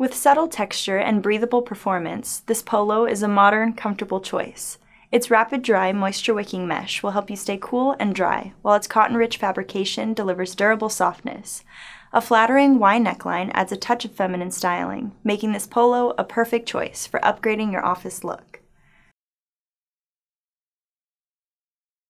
With subtle texture and breathable performance, this polo is a modern, comfortable choice. Its rapid dry, moisture wicking mesh will help you stay cool and dry, while its cotton rich fabrication delivers durable softness. A flattering Y neckline adds a touch of feminine styling, making this polo a perfect choice for upgrading your office look.